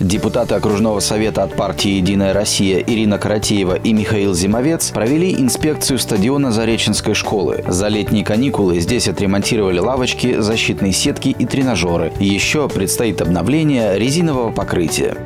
Депутаты окружного совета от партии «Единая Россия» Ирина Каратеева и Михаил Зимовец провели инспекцию стадиона Зареченской школы. За летние каникулы здесь отремонтировали лавочки, защитные сетки и тренажеры. Еще предстоит обновление резинового покрытия.